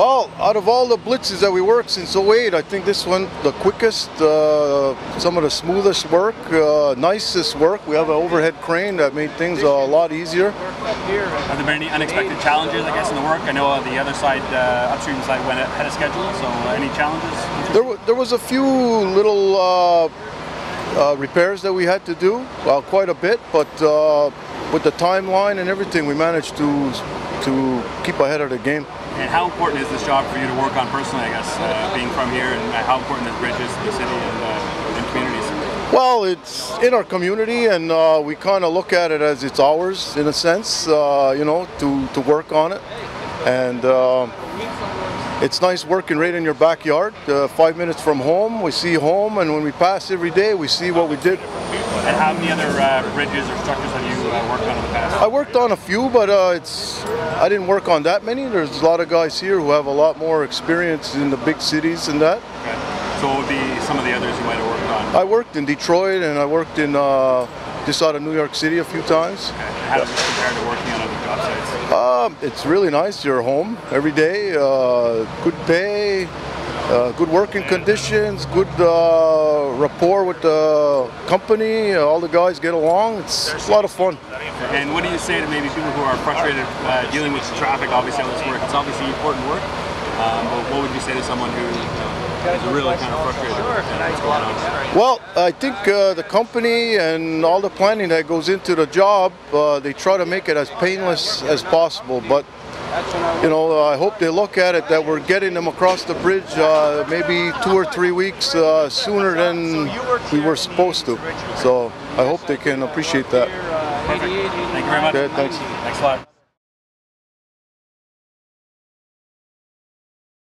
Well, out of all the blitzes that we worked since 08, I think this one the quickest, uh, some of the smoothest work, uh, nicest work. We have an overhead crane that made things a lot easier. Have there been any unexpected challenges, I guess, in the work? I know uh, the other side, uh, upstream side, went ahead of schedule, so uh, any challenges? There, there was a few little uh, uh, repairs that we had to do, well, quite a bit, but uh, with the timeline and everything, we managed to to keep ahead of the game. And how important is this job for you to work on personally, I guess, uh, being from here, and how important is bridges to the city and, uh, and communities? Well, it's in our community, and uh, we kind of look at it as it's ours in a sense, uh, you know, to, to work on it. And uh, it's nice working right in your backyard, uh, five minutes from home. We see home, and when we pass every day, we see what we did. And how many other uh, bridges or structures have you uh, worked on in the past? I worked on a few, but uh, it's I didn't work on that many. There's a lot of guys here who have a lot more experience in the big cities and that. Okay. So what would be some of the others you might have worked on? I worked in Detroit and I worked in uh, just out of New York City a few times. How does this compare to working on other job sites? Um, it's really nice. You're home every day. Uh, good pay, uh, good working conditions, good uh, rapport with the company. All the guys get along. It's, it's a lot of fun. And what do you say to maybe people who are frustrated uh, dealing with the traffic, obviously, on this work? It's obviously important work, um, what would you say to someone who uh, is really kind of frustrated with what's going on? Well, I think uh, the company and all the planning that goes into the job, uh, they try to make it as painless as possible. But you know, I hope they look at it that we're getting them across the bridge uh, maybe two or three weeks uh, sooner than we were supposed to. So I hope they can appreciate that. Perfect. Thank you very much. Okay, thanks. Thanks a lot.